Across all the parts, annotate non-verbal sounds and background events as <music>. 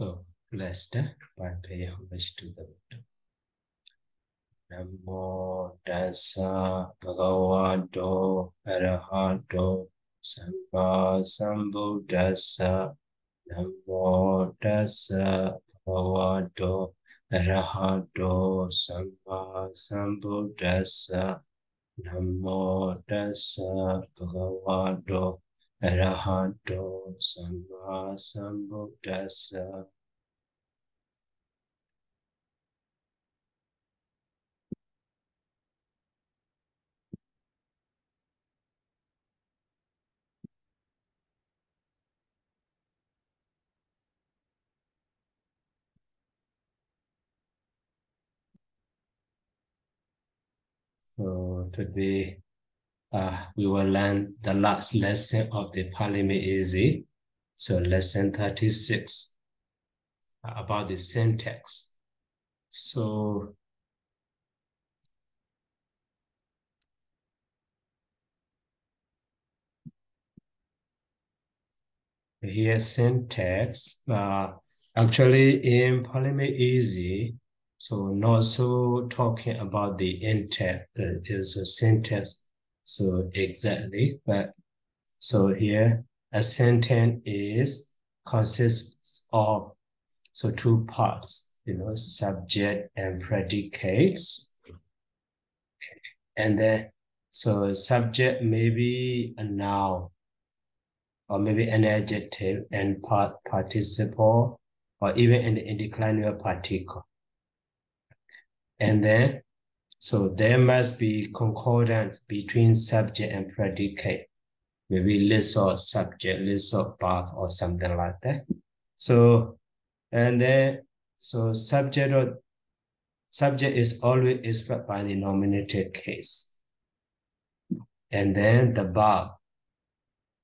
So the Buddha. Namo Tassa Bhagavato Arahato Samma Sambuddhassa Namo Tassa Bhagavato Arahato Samma Sambuddhassa Namo Tassa Bhagavato Arahato Samma Sambuddhassa So today uh, we will learn the last lesson of the Pali So lesson 36 uh, about the syntax. So here syntax, uh, actually in Pali so not so talking about the intent uh, is a syntax so exactly, but so here a sentence is consists of so two parts, you know, subject and predicates. Okay, and then so subject maybe a noun or maybe an adjective and part participle or even an indeclinable particle. And then so there must be concordance between subject and predicate. Maybe list of subject, list of verb, or something like that. So, and then, so subject or subject is always expressed by the nominative case. And then the verb,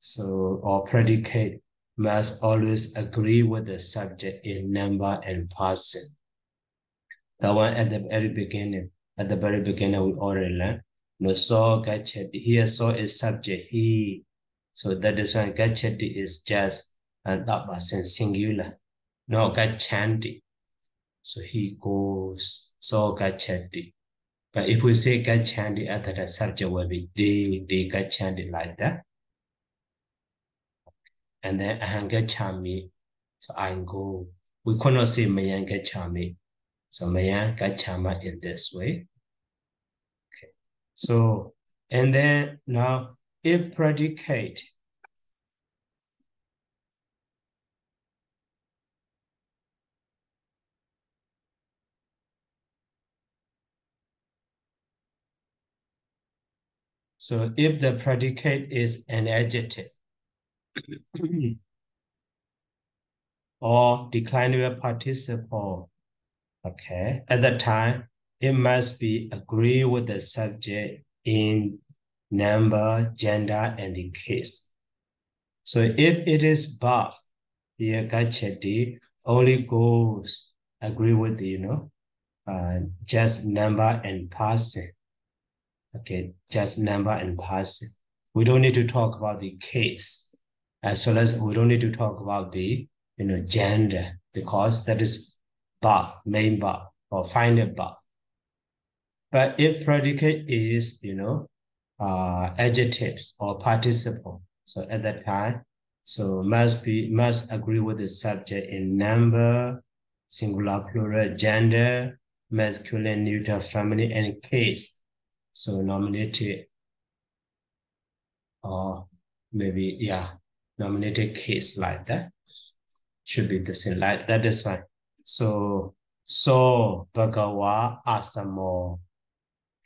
so, or predicate must always agree with the subject in number and person. The one at the very beginning at the very beginning we already learned. No so gachati. Here so is subject he. So that is why gachati is just that person singular. No gachanti. So he goes. So gachati. But if we say gachanti, at the subject will be de de gachanti like that. And then ahangachami. So I go. We cannot say mayangachami. So Maya Gachama in this way. Okay. So, and then now if predicate So if the predicate is an adjective <coughs> or declinable participle Okay. At that time, it must be agree with the subject in number, gender, and the case. So if it is both, the gachati only goes agree with you know, uh, just number and person. Okay, just number and person. We don't need to talk about the case, as well as we don't need to talk about the, you know, gender, because that is bar, main bar, or final bar. But if predicate is, you know, uh, adjectives or participle, so at that time, so must be must agree with the subject in number, singular, plural, gender, masculine, neuter, feminine, and case. So nominated, or maybe yeah, nominated case like that should be the same. Like that is fine. So, so Bhagawa Asamo.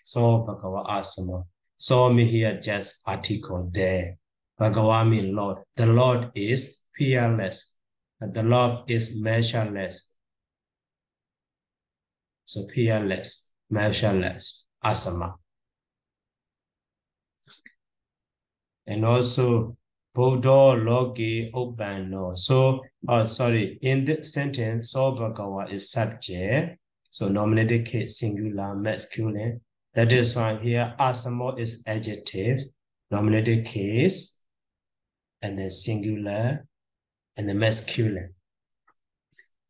So Bhagawa Asamo. So me here just article there. Bhagawa mean Lord. The Lord is fearless. And The Lord is measureless. So fearless, measureless, asama. And also Buddha Logi Obano. So, oh, sorry, in this sentence, so Bhagawa is subject. So nominated case, singular, masculine. That is why here asamo is adjective, nominated case, and then singular, and then masculine.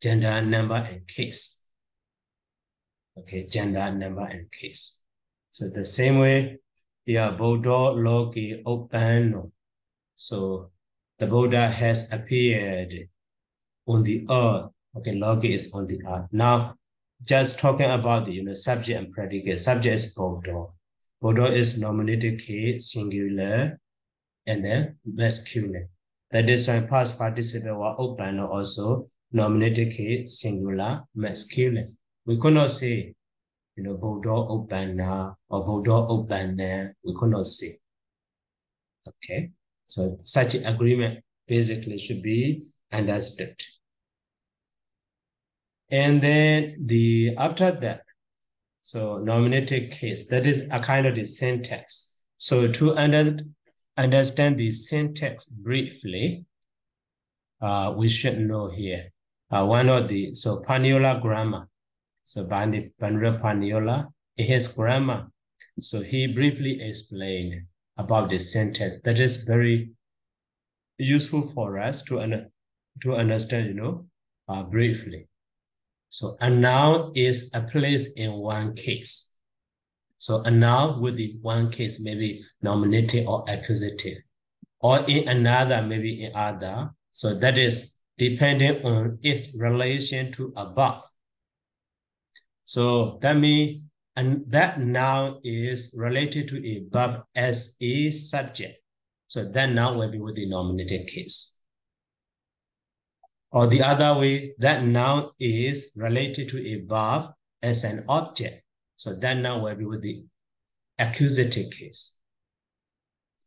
gender, number, and case. Okay, gender, number, and case. So the same way, here, Buddha Loki Open. So the Buddha has appeared on the earth. Okay, Loki is on the earth. Now, just talking about the you know subject and predicate. Subject is Buddha. Buddha is nominated case, singular, and then masculine. That is why past participle were open also nominated case, singular, masculine. We could not say, you know, Buddha open or Buddha open. We could not say. Okay. So such agreement basically should be understood. And then the after that, so nominated case, that is a kind of the syntax. So to under, understand the syntax briefly, uh, we should know here. Uh, one of the, so Perniola grammar. So Bandi Panra Perniola, in his grammar. So he briefly explained about the sentence. That is very useful for us to, un to understand, you know, uh, briefly. So a noun is a place in one case. So a noun with the one case, maybe nominative or accusative, or in another, maybe in other. So that is depending on its relation to above. So that means and that noun is related to a verb as a subject. So that noun will be with the nominative case. Or the other way, that noun is related to a verb as an object. So that noun will be with the accusative case.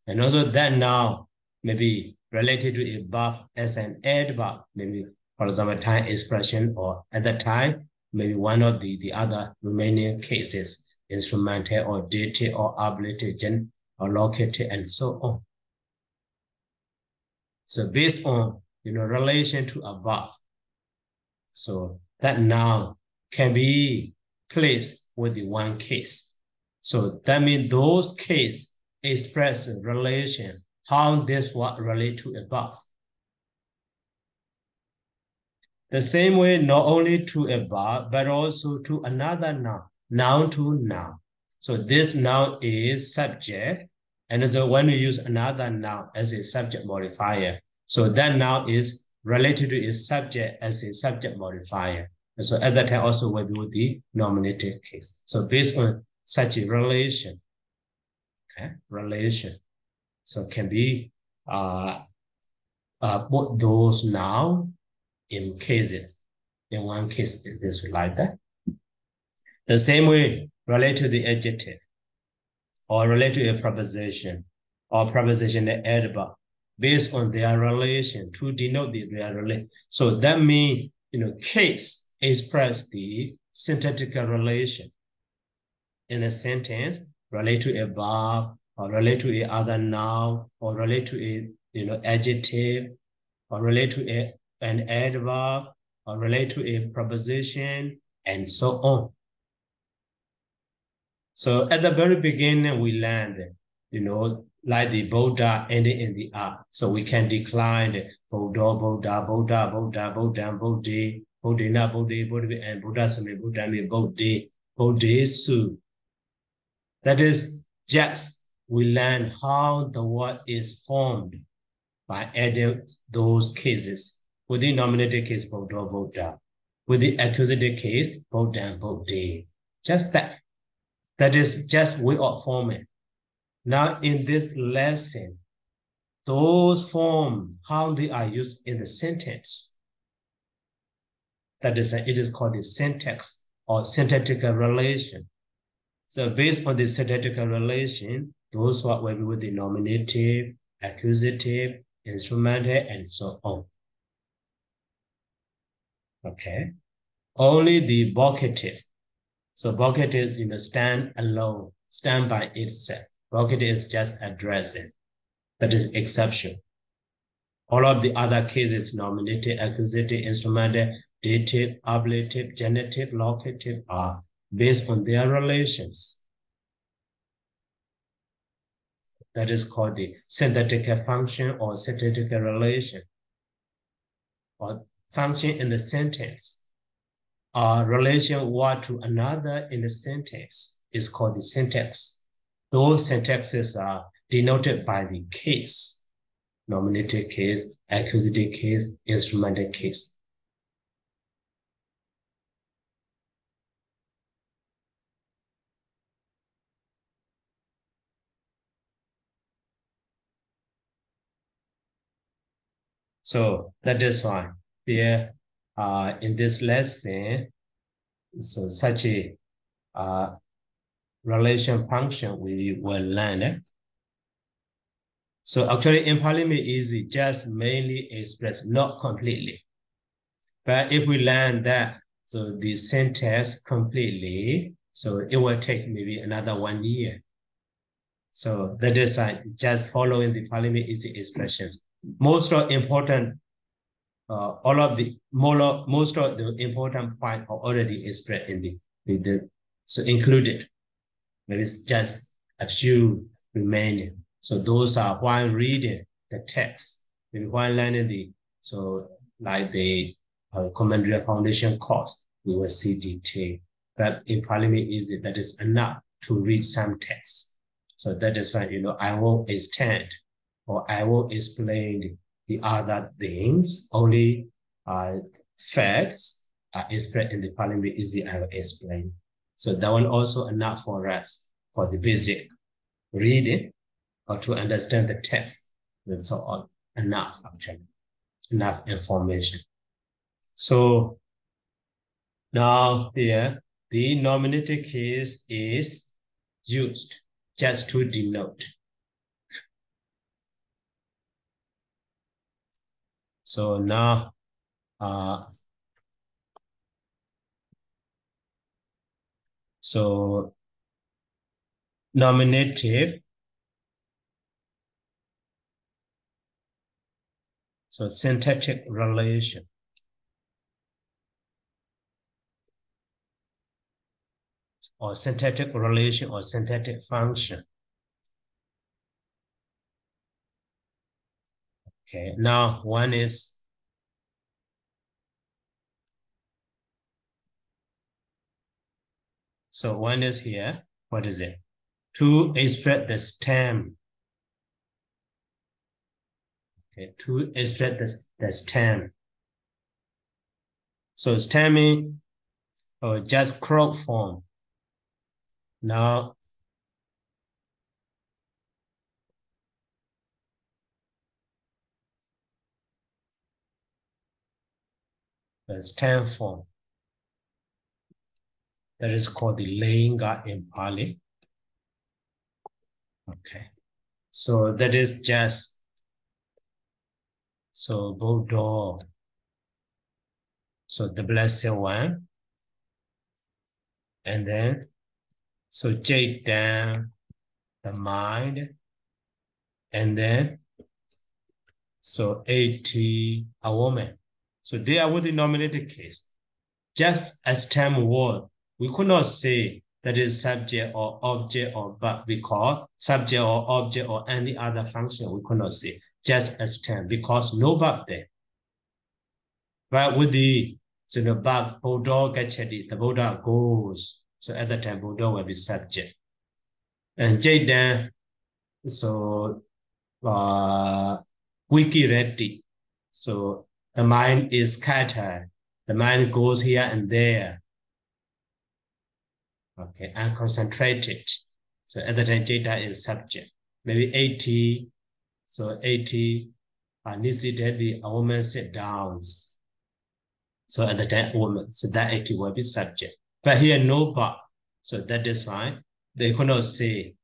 And also that noun may be related to a verb as an adverb, maybe for example, time expression or at the time, maybe one of the, the other remaining cases, instrumental or dative or ablative or located and so on. So based on you know, relation to above. So that noun can be placed with the one case. So that means those case express relation, how this what relate to above. The same way, not only to above, but also to another noun, noun to noun. So this noun is subject, and so when you use another noun as a subject modifier, so that now is related to its subject as a subject modifier. And so at that time also will do the nominative case. So based on such a relation, okay, relation. So can be uh, uh, both those now in cases. In one case, it is like that. The same way related to the adjective or related to a preposition or preposition the adverb based on their relation to denote the, their relation. So that means, you know, case express the syntactic relation in a sentence relate to a verb or relate to a other noun or relate to a you know adjective or relate to a, an adverb or uh, relate to a proposition, and so on. So at the very beginning, we learned, you know, like the Buddha ending in the up. So we can decline the Buddha, Buddha, Buddha, Buddha, Buddha, Buddha, Buddha, Buddha, Buddha, and Buddha, Sami, Buddha, Buddha, Buddha, Su. That is just we learn how the word is formed by adding those cases. With the nominative case, Buddha, Buddha. With the accusative case, Buddha, Buddha. Just that. That is just way of forming. Now in this lesson, those forms, how they are used in the sentence. That is, it is called the syntax or syntactic relation. So based on the syntactic relation, those what will be with the nominative, accusative, instrumental, and so on. Okay. Only the vocative. So vocative, you know, stand alone, stand by itself. Vocative is just addressing. That is exception. All of the other cases, nominative, accusative, instrumental, dative, ablative, genitive, locative, are based on their relations. That is called the syntactic function or syntactic relation. Or function in the sentence or relation one to another in the sentence is called the syntax. Those syntaxes are denoted by the case, nominative case, accusative case, instrumental case. So that is why here uh, in this lesson, so such a uh, relation function we will learn. So actually in Parliament is just mainly expressed, not completely. But if we learn that, so the sentence completely, so it will take maybe another one year. So that is uh, just following the Pali Made Easy expressions most important, uh, all of the more, most of the important points are already expressed in the, the, the so included. There is just a few remaining. So those are while reading the text, while learning the so like the uh, commentary foundation course, we will see detail. But in Pali Made Easy, that is enough to read some text. So that is why you know I will extend or I will explain the other things. Only uh, facts are explained in the Pali Made Easy will explain. So that one also enough for us for the basic reading or to understand the text and so on. Enough actually, enough information. So now here, the nominative case is used just to denote So now, uh, so nominative, so syntactic relation. or syntactic relation or syntactic function. Okay, now one is so one is here. What is it? To spread the stem. Okay, to express the, the stem. So stemming or oh, just crop form. Now the stem form. That is called the Lenga in Pali. Okay. So that is just, so Buddha. So the blessed one. And then, so down the mind. And then, so 80, a woman. So they are with the nominated case. Just as term word, we could not say that is subject or object or but because subject or object or any other function, we could not say just as term because no verb there. But with the so the verb Buddha gachati, the Buddha goes. So at the time, Buddha will be subject. And Jaidan, so uh, wiki ready. So the mind is scattered. The mind goes here and there. Okay, unconcentrated. So at the time, data is subject. Maybe 80. So 80 uh, needs that the woman sit down. So at the time, woman, so that 80 will be subject. But here, no bar. So that is why they cannot say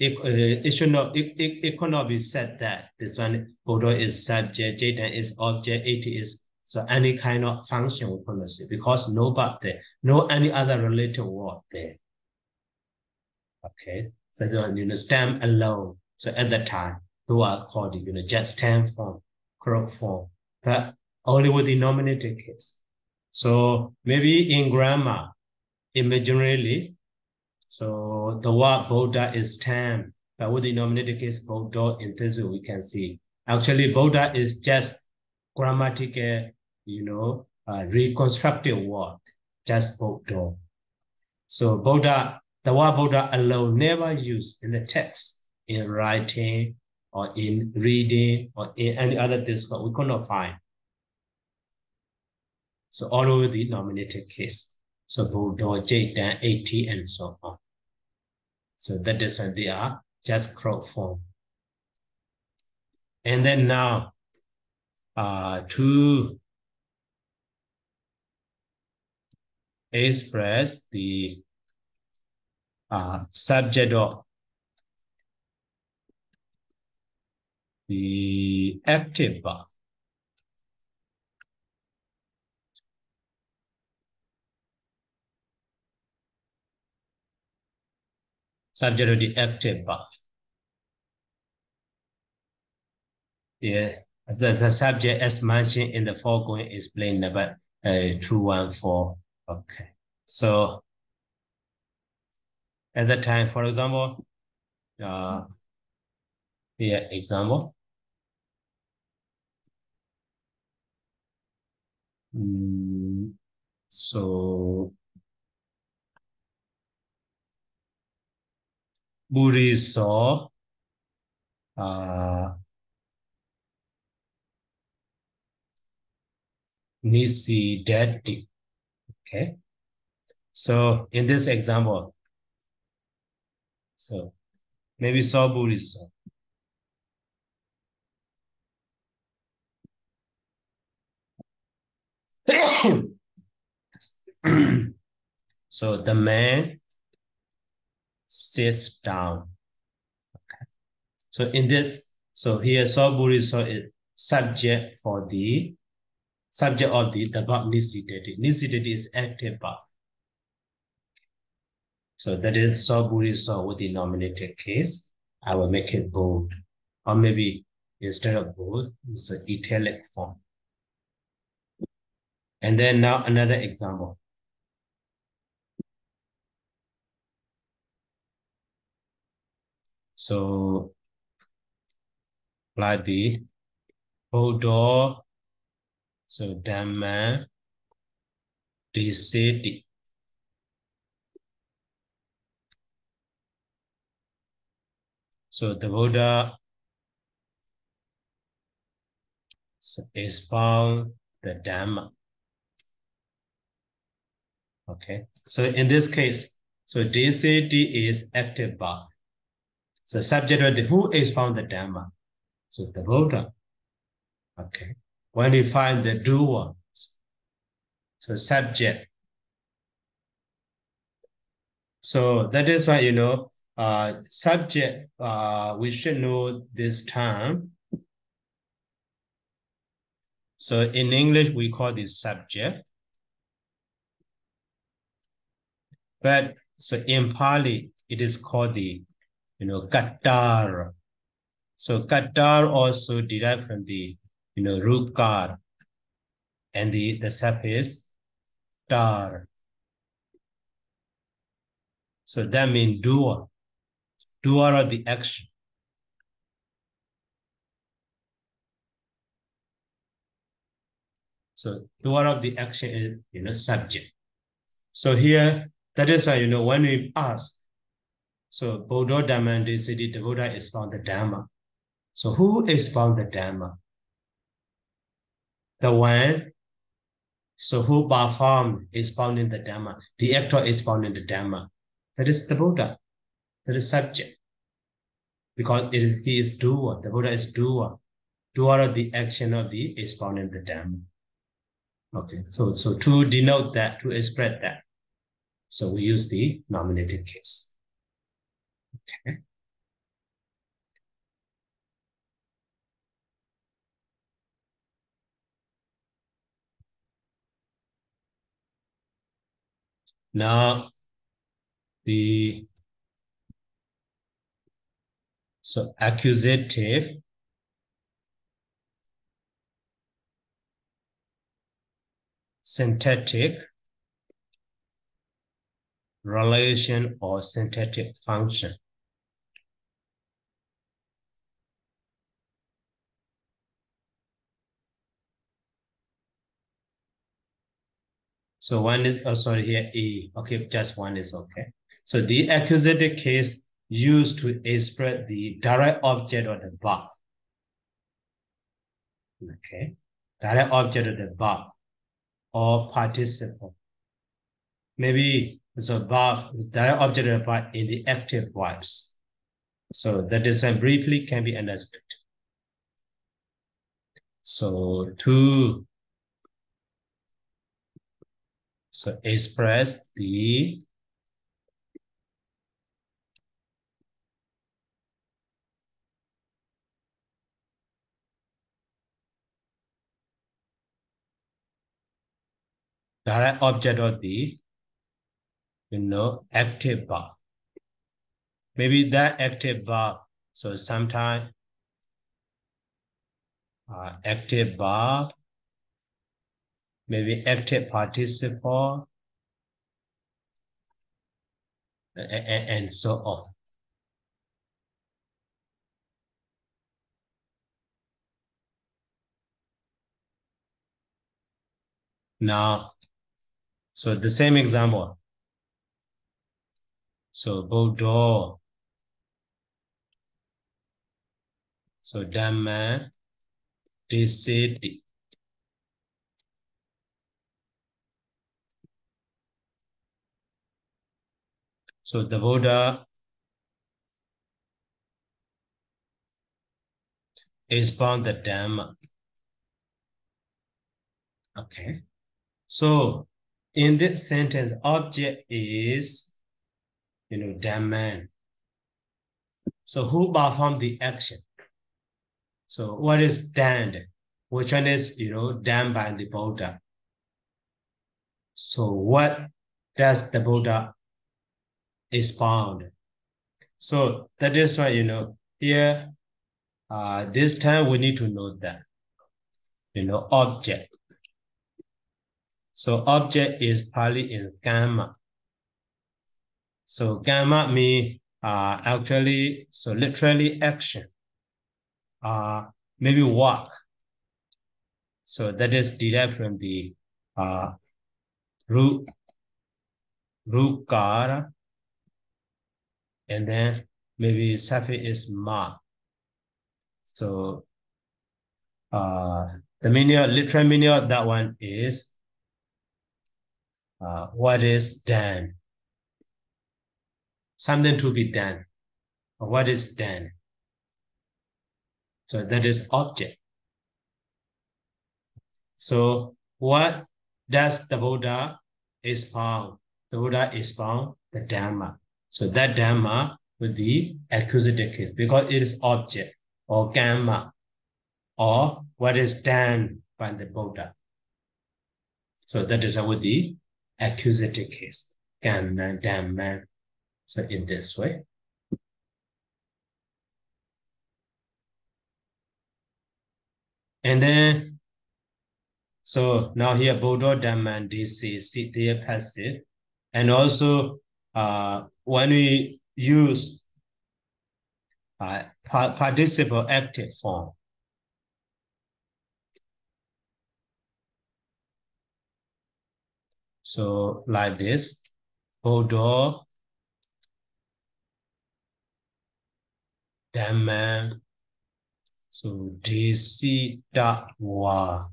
it, uh, should not it, it, it cannot be said that this one photo is subject, Jada is object, it is so any kind of function we cannot say because no but there, no any other related word there. Okay, so the you know stem alone. So at that time, those are called you know just stem form, crop form, but only with the nominative case. So maybe in grammar, imaginarily, so the word Buddha is ten, but with the nominative case Buddha in this way we can see. Actually, Buddha is just grammatical, you know, uh, reconstructed word, just Buddha. So Buddha, the word Buddha alone never used in the text, in writing, or in reading, or in any other but we could not find. So all over the nominated case. So Buddha, Jaitan, 80, and so on. So that is when they are just crop form. And then now, uh, to express the uh, subject of the active verb. Subject of the active verb. Yeah, the, the subject as mentioned in the foregoing explained number uh, 214. Okay, so at that time, for example, uh, here example. Mm, so Buri saw uh, Nisi Daddy. Okay. So in this example, so maybe saw <coughs> Buddhism. so the man sits down. Okay. So in this, so here saw Buddhism is subject for the subject of the, the verb necessitated. Necessitated is active verb. So that is so Buri so with the nominated case. I will make it bold. Or maybe instead of bold, it's an italic form. And then now another example. So like the so Dhamma deseti. So the Buddha so expound the Dhamma. Okay, so in this case, so DCD is active verb. So subject who expound the Dhamma. So the Buddha. Okay when we find the doer, so subject. So that is why, you know, uh, subject, uh, we should know this term. So in English, we call this subject. But so in Pali, it is called the, you know, Qatar. So Qatar also derived from the you know, rukar, and the, the is tar. So that means doer, doer of the action. So doer of the action is, you know, subject. So here, that is why, you know, when we ask, so Bodho Dhamma and the Buddha expound the Dhamma. So who is expound the Dhamma? the one so who performed in the Dhamma, the actor is found in the Dhamma. That is the Buddha. That is subject. Because it is, he is doer. The Buddha is doer. Doer of the action of the expounding the Dhamma. Okay, so, so to denote that, to express that. So we use the nominative case. Okay. Now, the so accusative. Syntactic relation or syntactic function. So one is, oh, sorry, here A. Okay, just one is okay. So the accusative case used to express the direct object of the verb. Okay, direct object of the verb or participle. Maybe a verb, direct object of the in the active verbs. So that is briefly can be understood. So to so express the direct object of the you know active verb maybe that active verb so sometimes uh, active verb maybe active participle and, and so on now so the same example. So Bodo. So Dhamma deseti. So the Buddha is bound the Dhamma. Okay. So in this sentence, object is, you know, man So who performed the action? So what is damned? Which one is, you know, damned by the Buddha? So what does the Buddha expound? So that is why, you know, here, uh, this time we need to know that, you know, object. So object is Pali in gamma. So gamma mean uh, actually, so literally action. Uh, maybe walk. So that is derived from the uh, root, root gara. And then maybe suffix is ma. So uh, the meaning, literal meaning of that one is uh, what is done? Something to be done. What is done? So that is object. So what does the Buddha expound? The Buddha expound the Dhamma. So that Dhamma would be accusative case because it is object or Gamma or what is done by the Buddha. So that is would the accusative case. Damn man. So in this way. And then, so now here, Bodo Dhamman, this is there passive. And also, uh, when we use uh, participle active form, So like this, Bodo, Dhamma, so dot wa.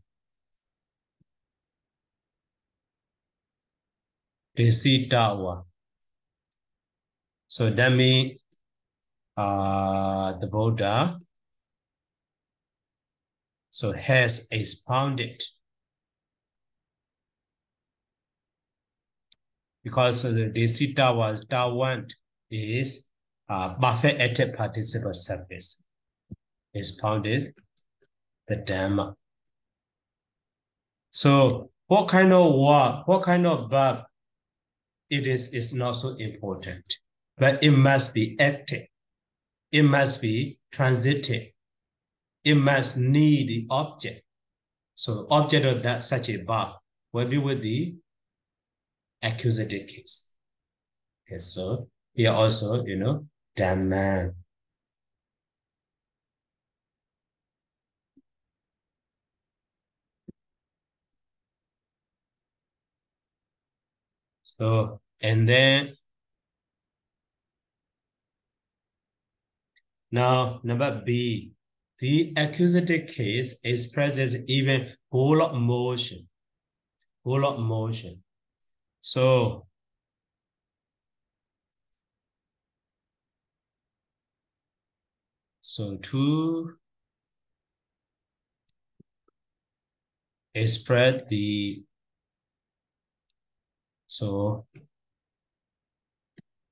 Dot wa. So that means uh, the Buddha so has expounded because the Desita was one is uh, buffer active participle surface is founded the Dhamma. So what kind of work, what kind of verb it is is not so important, but it must be active. It must be transitive. It must need the object. So object of that such a verb will be with the accusative case. Okay, so here also, you know, damn man. So, and then now number B, the accusative case expresses even whole of motion, whole motion. So, so to spread the so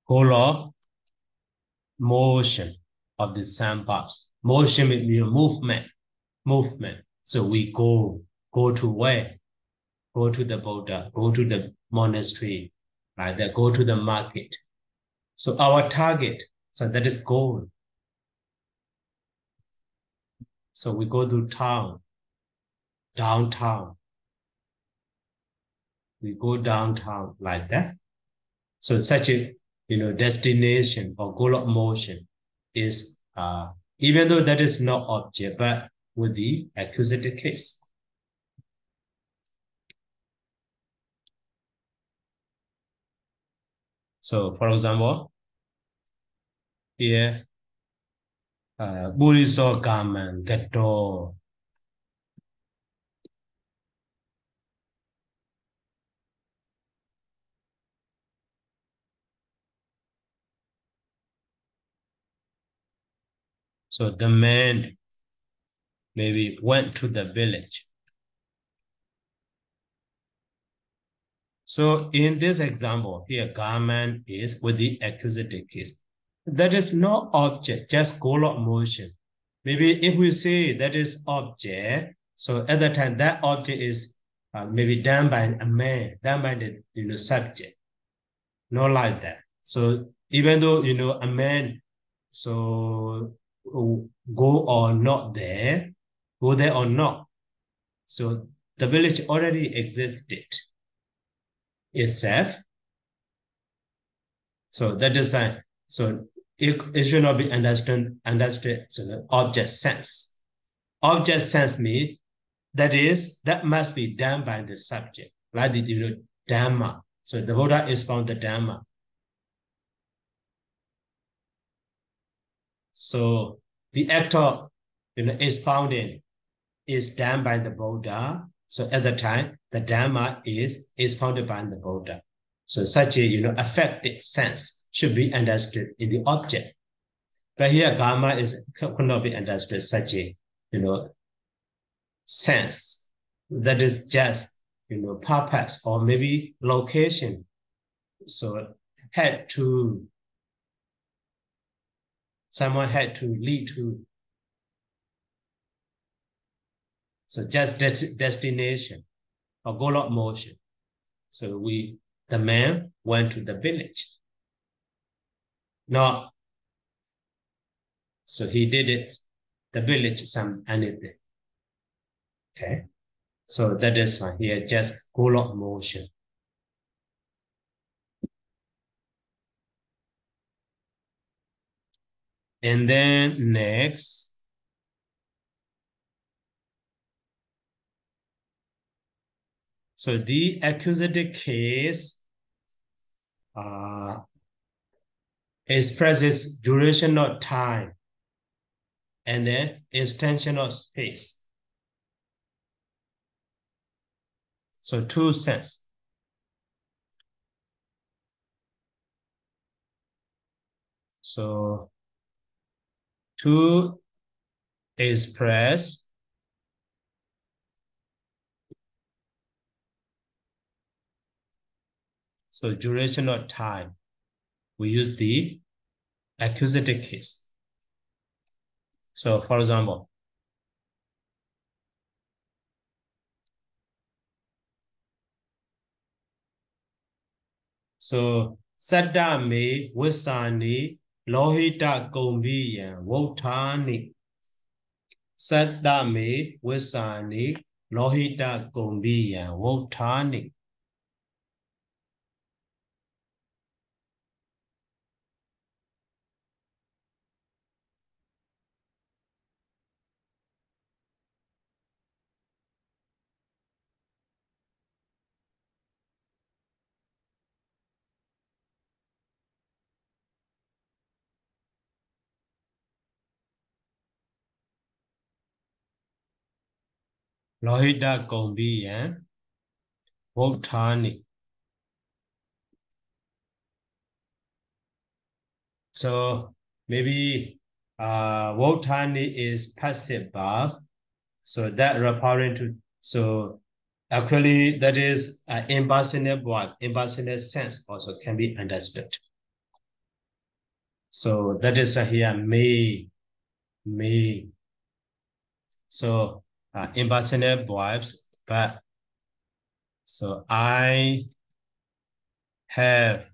whole of motion of the samples. Motion you know, movement, movement. So we go, go to where? Go to the Buddha, go to the monastery, right? There, go to the market. So our target, so that is goal. So we go to town, downtown. We go downtown like that. So such a you know destination or goal of motion is uh, even though that is not object, but with the accusative case. So for example, here, uh, Gato. So the man maybe went to the village. So in this example, here garment is with the accusative case. That is no object, just goal of motion. Maybe if we say that is object, so at that time that object is uh, maybe done by a man, done by the you know subject, not like that. So even though you know a man, so go or not there, go there or not. So the village already existed itself. So that is a, so it, should not be understood, understood the object sense. Object sense means that is, that must be done by the subject, like the you know, Dhamma. So the Buddha expound the Dhamma. So the act of you know, is expounding is done by the Buddha. So at the time, the Dhamma is is expounded by the Buddha. So such a you know affected sense should be understood in the object. But here, Dhamma is cannot be understood such a you know sense that is just you know purpose or maybe location. So had to someone had to lead to. So just that destination or goal of motion. So we, the man went to the village. Not, so he did it, the village, some anything. Okay. So that is why here, just goal of motion. And then next, so the accusative case uh, expresses duration of time and then extension of space. So two sense. So to express so duration of time we use the accusative case so for example so saddha me wisani လောဟိတကုံဘိယံဝုထာနိ လောဟိတကုံဘိယံဝုထာနိ လောဟိတကုံပြီးယံဝုဋ္ဌာနိ so maybe uh Wothani is passive verb so that referring to so actually that is an impersonal verb impersonal sense also can be understood so that is here may may so uh, impersonal verbs but so i have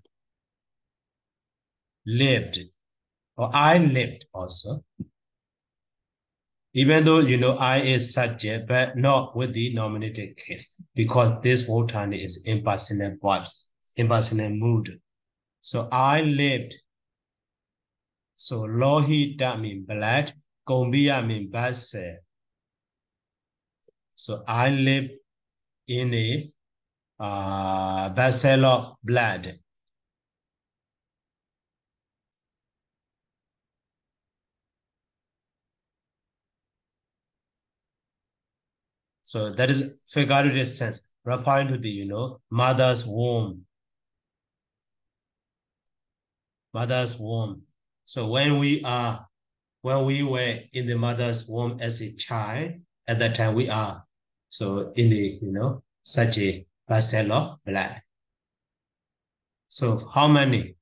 lived or I lived also. Even though you know I is subject, but not with the nominative case, because this time is impersonal verbs, impersonal mood. So I lived. So lohita mean blood, gombiya mean basse. So I live in a uh, vessel of blood. So that is figurative sense, referring to the, you know, mother's womb. Mother's womb. So when we are, when we were in the mother's womb as a child, at that time we are, so in the, you know, such a vessel of blood. So how many?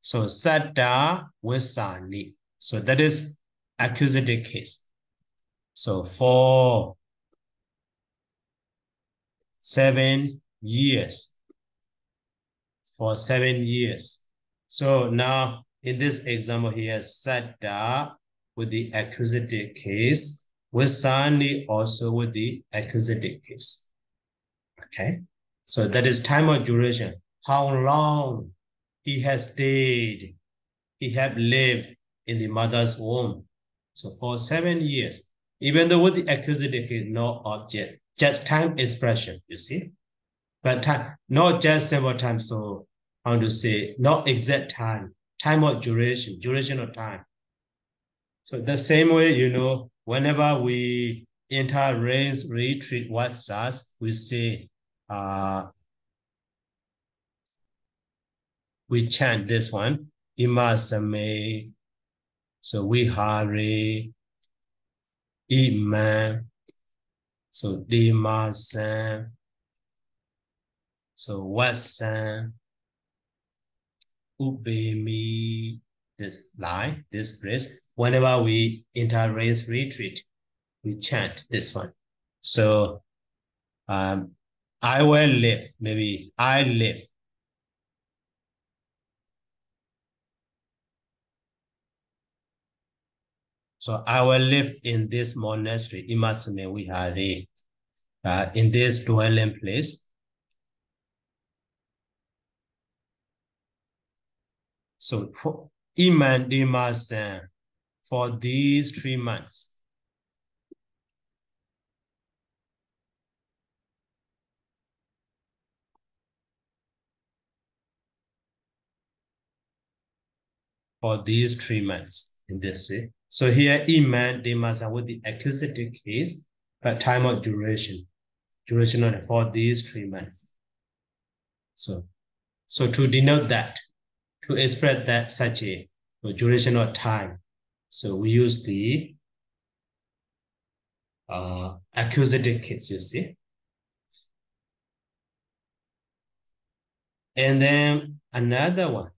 So Satta Wisani. So that is accusative case. So for seven years. For seven years. So now in this example here, Satta with the accusative case, with Sani also with the accusative case. Okay. So that is time of duration. How long he has stayed, he have lived in the mother's womb. So for seven years, even though with the accusative case, no object, just time expression, you see? But time, not just simple time, so how to say, not exact time, time of duration, duration of time. So the same way, you know, whenever we enter rains, retreat, what's us, we say, uh, we chant this one, Imasame, so we hurry, Iman, so Dimasan, so Wasan, Ubemi, this line, this place. Whenever we enter race retreat, we chant this one. So um, I will live, maybe I live. So I will live in this monastery, Imasame Vihare, uh, in this dwelling place. So for Iman Dimasan, for these three months, for these three months in this way. So here, iman, they with the accusative case, but time of duration, duration for these three months. So, so to denote that, to express that such a duration of time, so we use the uh, accusative case, you see. And then another one,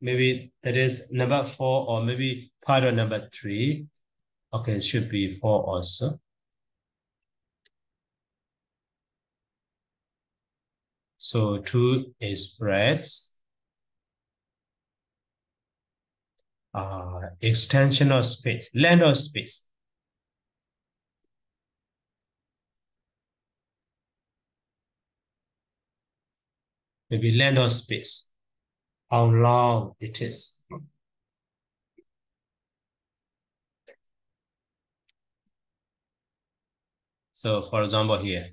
maybe that is number four or maybe part of number three. Okay, it should be four also. So two express uh, extension of space, length of space. Maybe length of space how long it is. So for example here,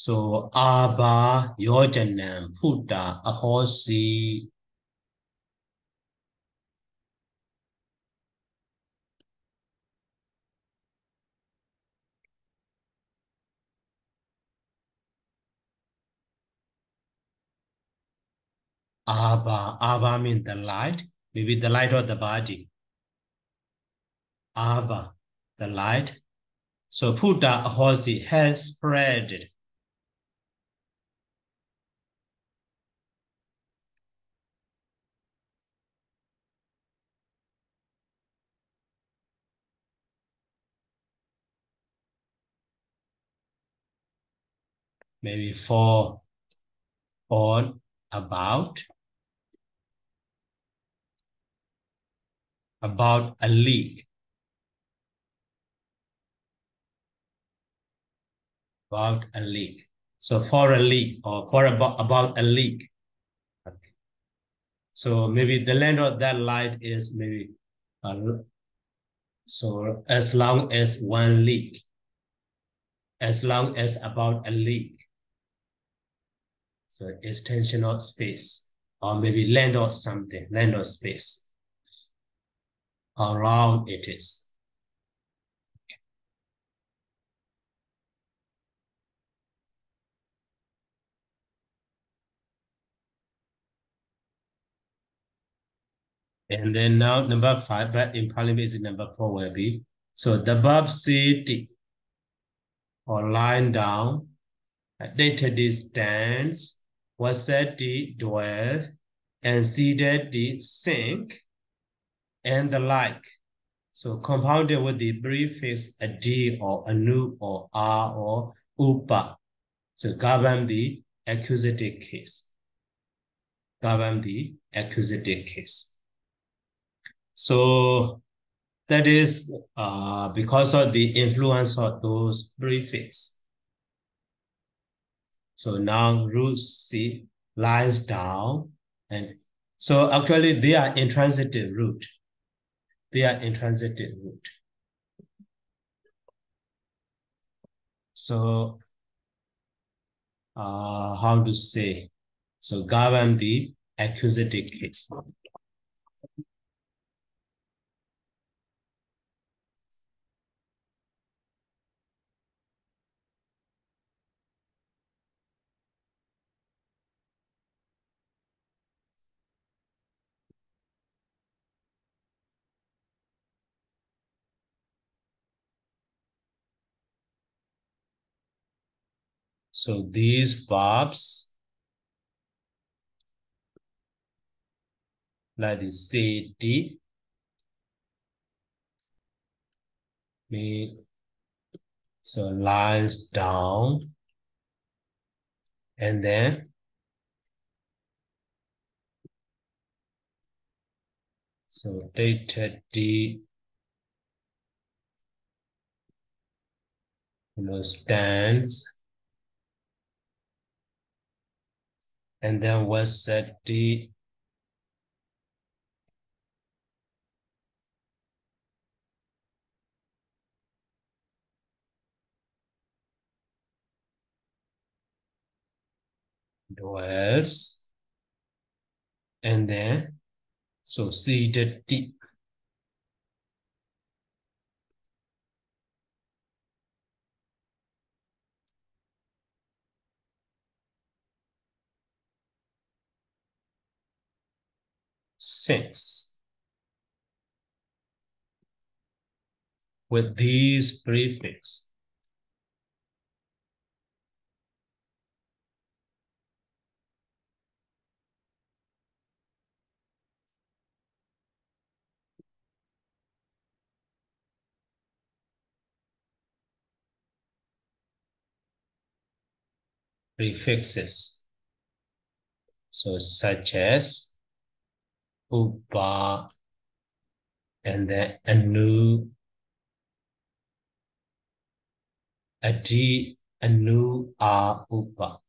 So Abba, Yojanam, Puta, Ahosi. Abba, Abba means the light, maybe the light of the body. Abba, the light. So Buddha, Ahosi has spread maybe for on about about a league. About a league. So for a league or for about about a league. Okay. So maybe the length of that light is maybe uh, so as long as one league. As long as about a league so extensional space, or maybe land or something, land or space. Around it is. And then now number five, but in Parliament is number four will be, so the verb city or lying down, data distance, was that the dwell and seeded the sink and the like. So compounded with the prefix a d or anu or a or upa. So govern the accusative case. Govern the accusative case. So that is uh, because of the influence of those prefixes. So now root C lies down. And so actually they are intransitive root. They are intransitive root. So uh, how to say? So govern the accusative case. So these verbs, like the say D, me, so lies down, and then so data D you know stands and then was set the dwells and then so seated deep since with these prefix. Prefixes. So such as upa, and then anu, adi, anu, a, upa.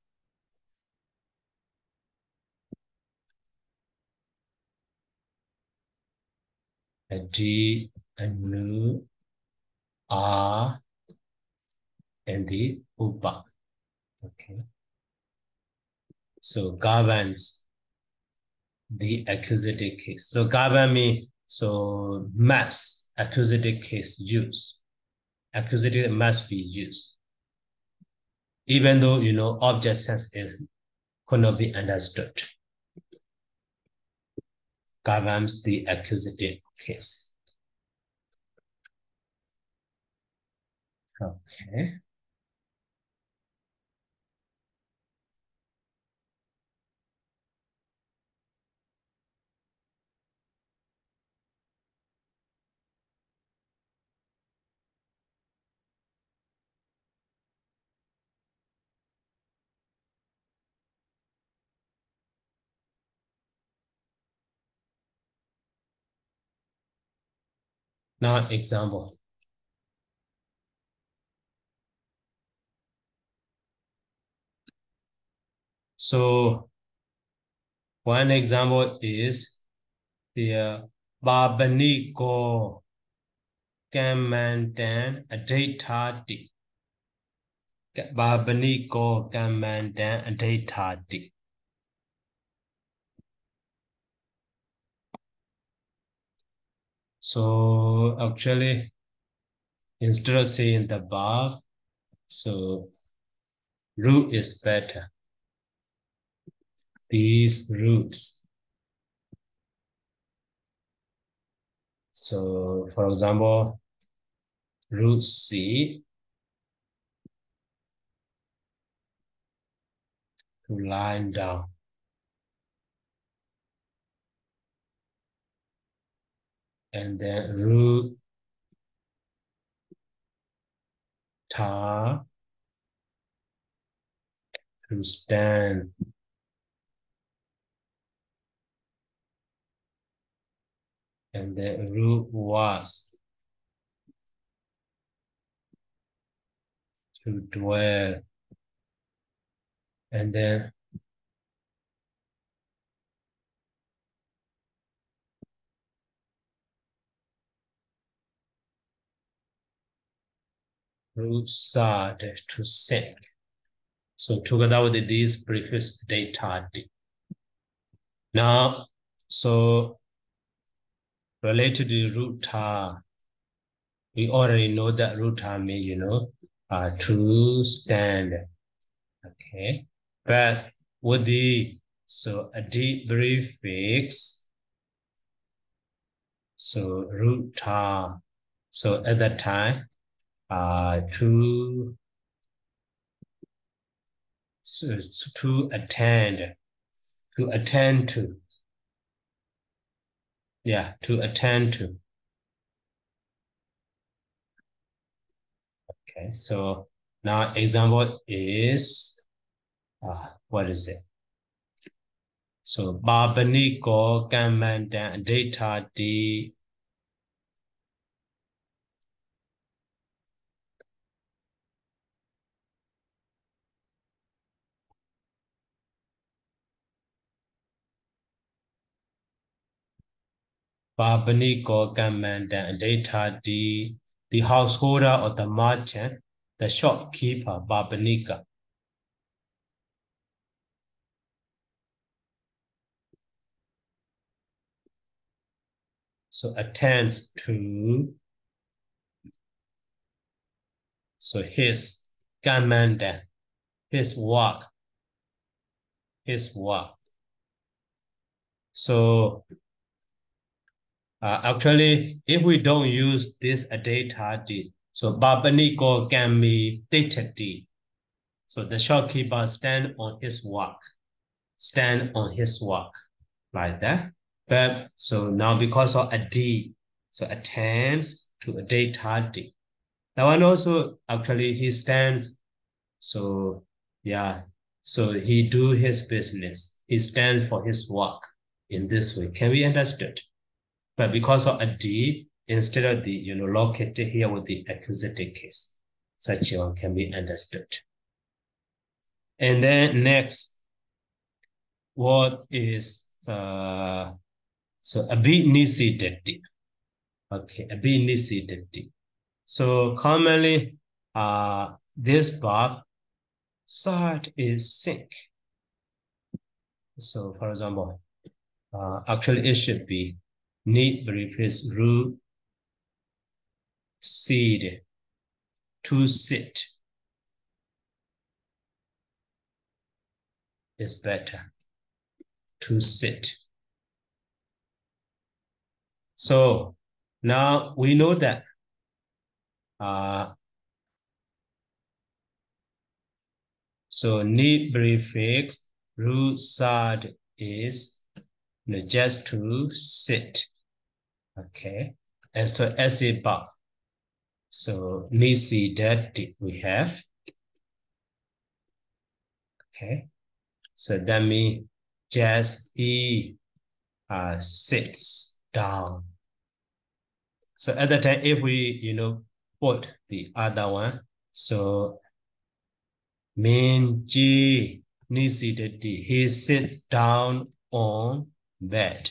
Adi, anu, a, and the upa. Okay. So governs the accusative case. So govern so must accusative case use. Accusative must be used. Even though, you know, object sense is cannot be understood. governs the accusative case. Okay. Now example. So one example is the uh, Babaniko Kamandan Adaitati. Babaniko Kamandan Adaitati. So actually, instead of saying the above, so root is better. These roots. So for example, root C to line down. And then root ta to stand and then root was to dwell. And then Rusad to sink. So together with these prefix data. Now, so related to ruta, we already know that ruta means, you know, uh, to stand. Okay. But with the, so a deep prefix, so ruta, so at that time, uh, to so, to attend to attend to yeah to attend to okay so now example is uh, what is it so babaniko kamandan data di ပါပနိကောကမ္မန္တံအဋိဌာတိ the householder or the merchant the shopkeeper papanika so attends to so his commandant his work his work. So uh, actually, if we don't use this data D, so Babaniko can be data D. So the shopkeeper stand on his work, stand on his work like that. But so now because of a D, so attends to a data D. That one also actually he stands. So yeah, so he do his business. He stands for his work in this way. Can we understood? But because of a D, instead of the, you know, located here with the accusative case, such one can be understood. And then next, what is the, so abinicidative. Okay, abinicidative. So commonly, uh, this verb, side is sink. So for example, uh, actually it should be need replace root seed to sit is better to sit So now we know that uh, so need prefix rusad is you just to sit. Okay. And so as above. So nisi that we have. Okay. So that means just he uh, sits down. So at the time, if we, you know, put the other one, so Minji Nisidati, he sits down on bed.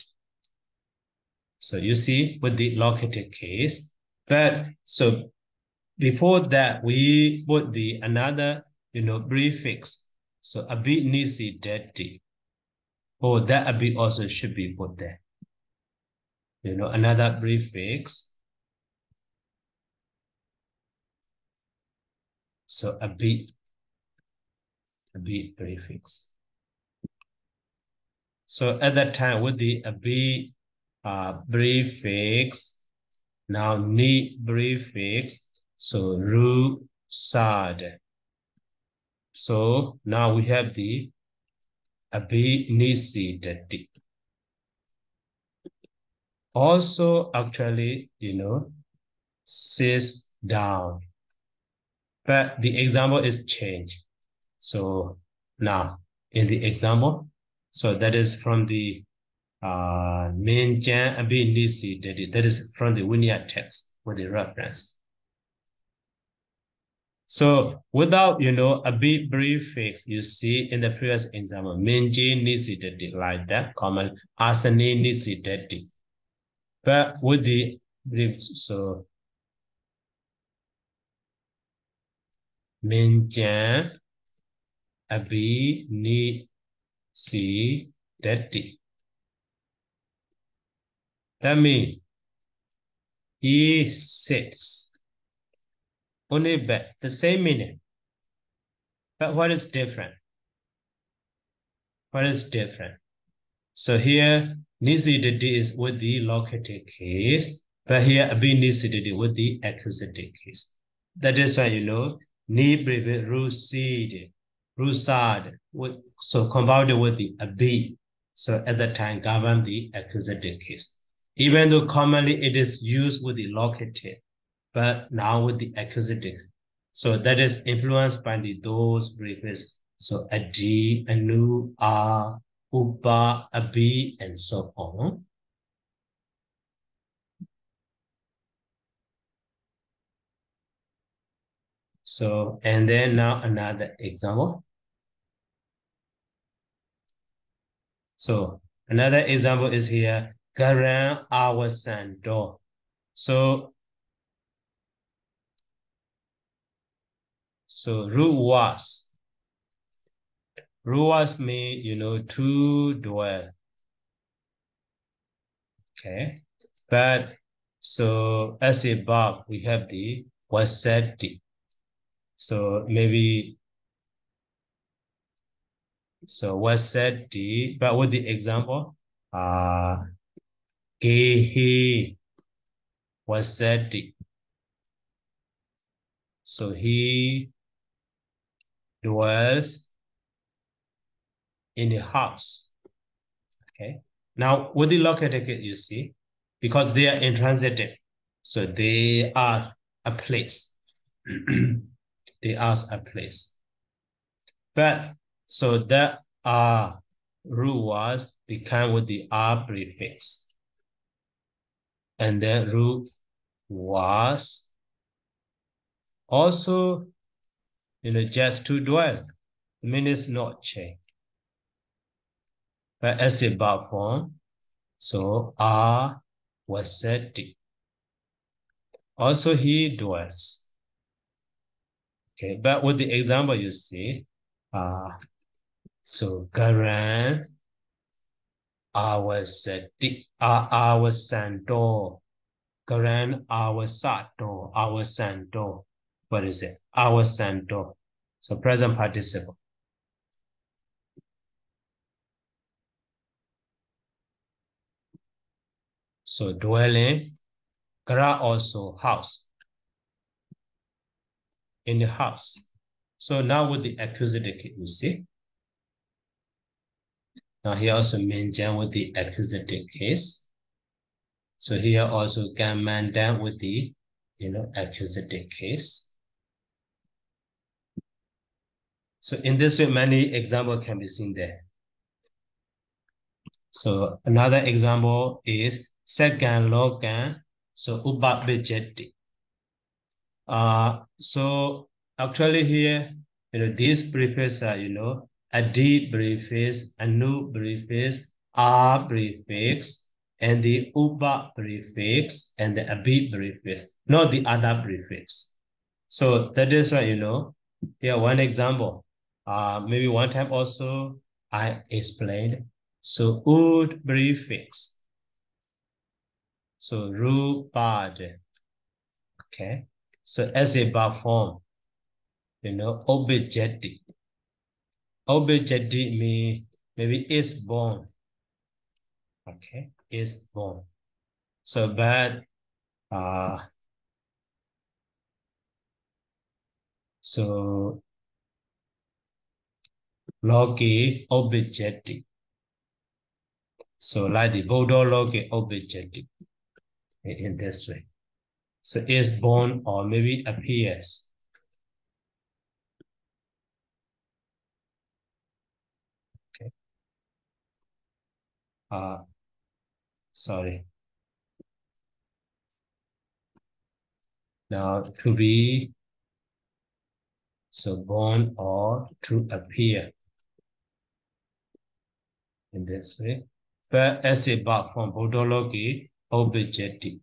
So you see with the locative case, but so before that, we put the another, you know, prefix. So a bit nisidati. Oh, that a bit also should be put there. You know, another prefix. So a bit, a bit prefix. So at that time with the a bit uh, prefix, now need prefix, so ru sad. So now we have the abhinisidati. Also, actually, you know, sits down. But the example is changed. So now, in the example, so that is from the uh, Minjan Abhinisidati. That is from the Vinaya text with the reference. So without, you know, a bit prefix, you see in the previous example, Minji nisidati, like that, common asani nisidati. But with the briefs, so Minjan abi ni si means he sits only but the same meaning. But what is different? What is different? So here, nisidity is with the locative case, but here abinisidity with the accusative case. That is why you know, ni brevet rusid, rusad, so compounded with the abi. So at that time, govern the accusative case. Even though commonly it is used with the locative, but now with the accusatives. So that is influenced by the those prefixes. So adi, anu, a, upa, abi, and so on. So, and then now another example. So another example is here, Garan Awasando. So So ruwas. Ruwas mean, you know, to dwell. Okay. But so as a above, we have the wasati. So maybe so wasati, but with the example, uh gehi wasati. So he dwells in the house. Okay. Now, with the located, you see, because they are intransitive, so they are a place. <clears throat> they are a place. But so that uh, are was become with the R prefix. And then ru was also you know, just to dwell. The meaning not change. But as a verb form, so R was to. Also, he dwells. Okay, but with the example you see, uh, so Garan, our sati, our Garan, our santo. What is it? Our santo. So present participle. So dwelling, gara also house. In the house. So now with the accusative you see. Now here also mention with the accusative case. So here also can down with the you know accusative case. So in this way, many examples can be seen there. So another example is second logan, so upabijeti. Uh, so actually here, you know, these prefixes are, you know, a D prefix, a nu prefix, R prefix, and the upa prefix, and the abi prefix, not the other prefix. So that is why, you know, here one example. Uh, maybe one time also I explained. So ud prefix. So rupad. Okay. So as a verb form, you know, objective. Mean maybe is born. Okay, is born. So but uh so logi objective. So like the Bodo logi objective in this way. So is born or maybe appears. Okay. Uh, sorry. Now to be so born or to appear in this way. But as a verb from Bodologi, objective.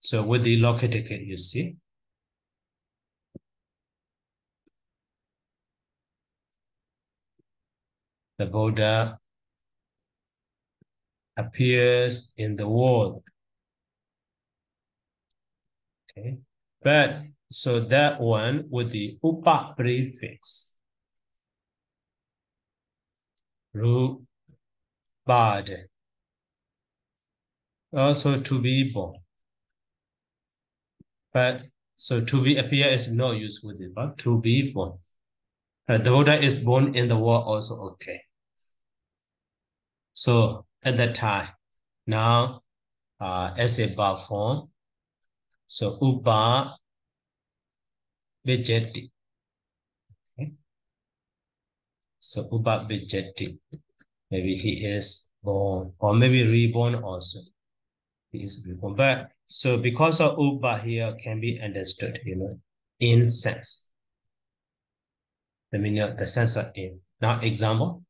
So with the located you see. The Buddha appears in the world. Okay, but so that one with the upa prefix. Ru, bad. Also to be born. But so to be appear is no use with it, but to be born. The Buddha is born in the world also okay. So at that time, now uh, as a verb form, so upa vijeti. So upa vijeti. Maybe he is born, or maybe reborn also. He is reborn. But so because of upa here can be understood, you know, in sense. The meaning of the sense of in. Now example.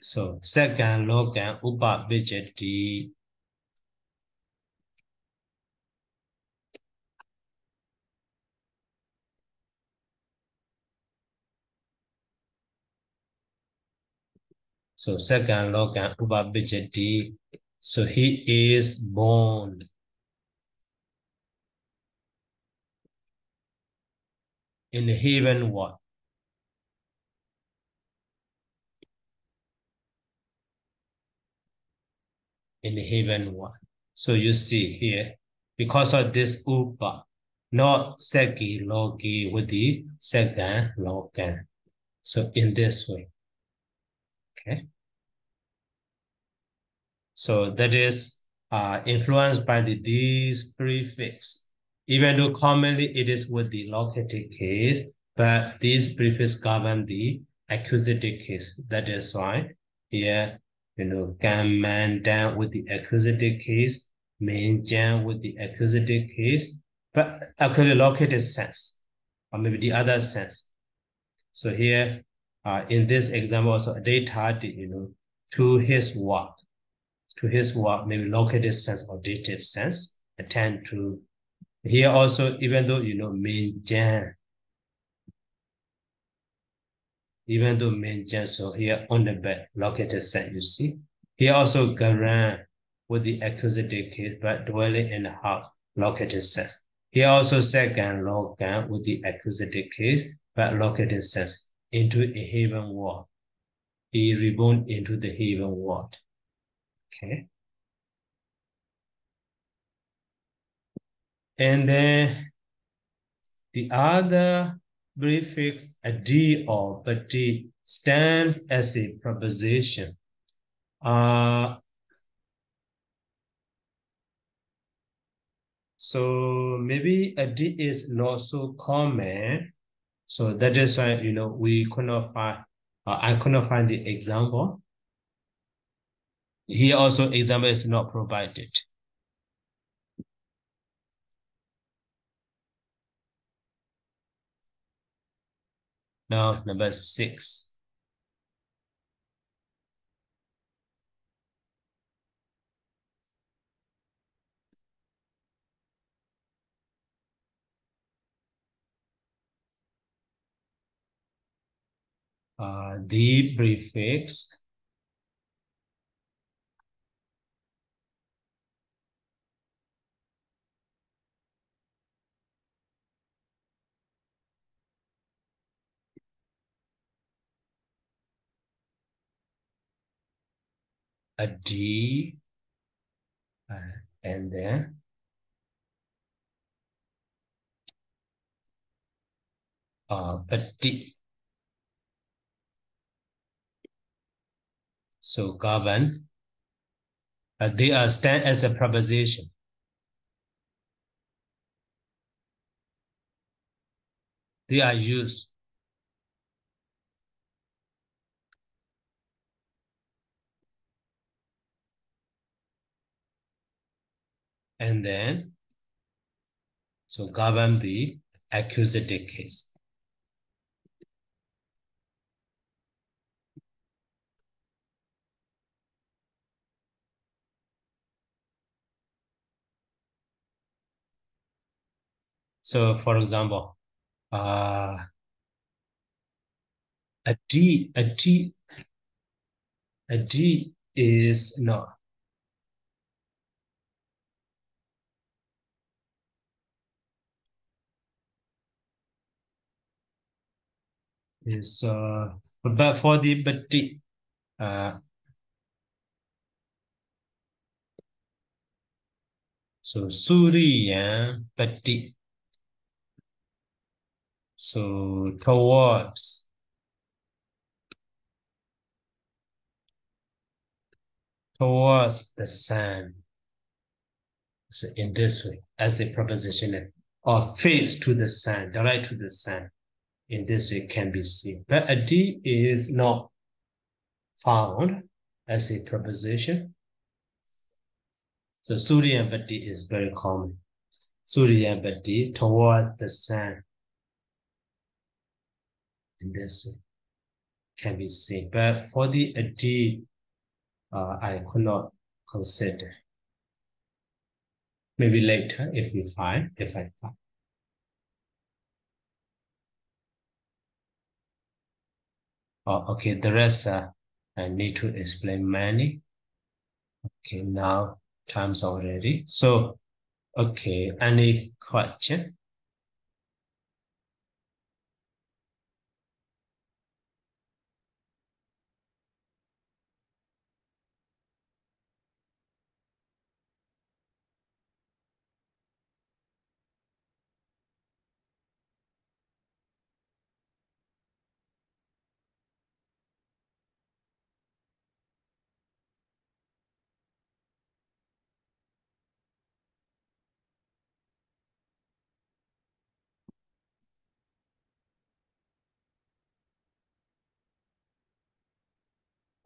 So second logan upa vijeti. So second logan upa vijeti so he is born. In heaven what? In the heaven one. So you see here, because of this upa, not seki logi with the second logan. So in this way. Okay. So that is uh, influenced by the these prefix. Even though commonly it is with the locative case, but these prefix govern the accusative case. That is why here, you know, can man down with the accusative case, main down with the accusative case, but actually located sense, or maybe the other sense. So here, uh, in this example, also they taught, you know, to his work to his work, maybe located sense or dative sense, attend to here also, even though you know main gen, even though main so here on the back, locative sense, you see. He also garan with the accusative case, but dwelling in the house, locative sense. He also said second logan with the accusative case, but locative sense. into a heaven word. He reborn into the heaven word. Okay. And then the other prefix a D or but D stands as a preposition. Uh, so maybe a D is not so common. So that is why, you know, we could not find, uh, I could not find the example. Here also example is not provided. Now, number six. Uh, the prefix a D, uh, and then uh, a D. So govern, uh, they are stand as a preposition. They are used and then so govern the accusative case. So for example, uh, a D, a D, a D is not is uh but for the but the uh so Suriyan Pati so towards. Towards the sun. So in this way as a preposition or face to the sun direct to the sun in this way can be seen. But a D is not found as a preposition. So Suryapati is very common. Suryapati towards the sun. In this can be seen. But for the a D, uh, I could not consider. Maybe later if we find, if I find. Oh, okay, the rest uh, I need to explain many. Okay, now time's already. So, okay, any question?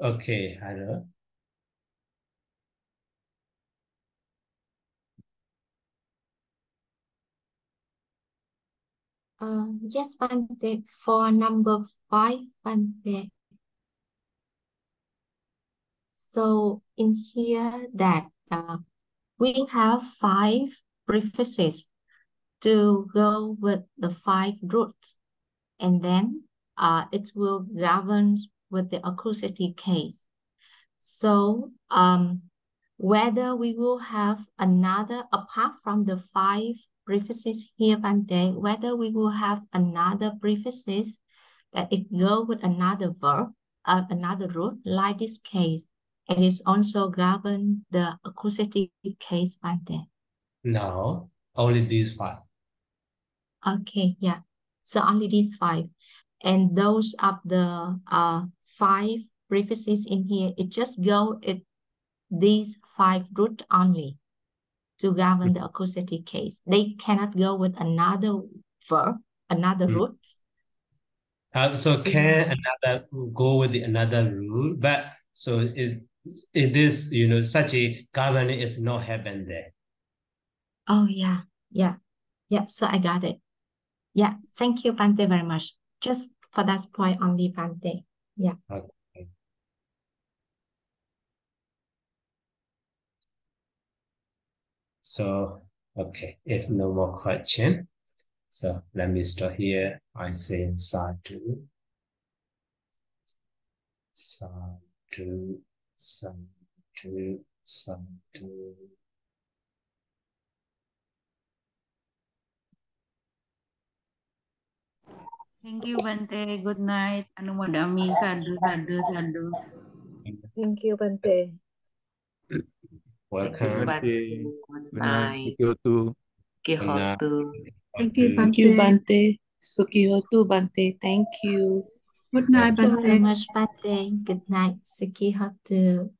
Okay, hello. Uh, yes, Bante, for number five, Bante. So in here that uh, we have five prefixes to go with the five roots. And then uh, it will govern with the accusative case. So um, whether we will have another, apart from the five prefixes here, Bante, whether we will have another prefixes that it go with another verb, uh, another root, like this case. It is also govern the accusative case, Bante. No, only these five. Okay, yeah. So only these five. And those of the uh five prefixes in here, it just go it these five root only to govern the accusative case. They cannot go with another verb, another Mm. root. Uh, so can another go with the another root? but so it it is you know such a governing is not happen there. Oh yeah, yeah, yeah. So I got it. Yeah, thank you, Bante, very much. Just for that point only, Bante. Yeah. Okay. So okay, if no more question, so let me stop here. I say sadhu, sadhu, sadhu, sadhu. Thank you, Bante. Good night. Anumodami. Sadhu, sadhu, sadhu. Thank you, Bante. Welcome. Bante. Good Good night. night. Kyoto. Kihotu. Thank you, Thank you, Bante. Bante. Sukihotu, Bante. Thank you. Good night, Bante. Thank you very much, Bante. Good night, Suki Hotu.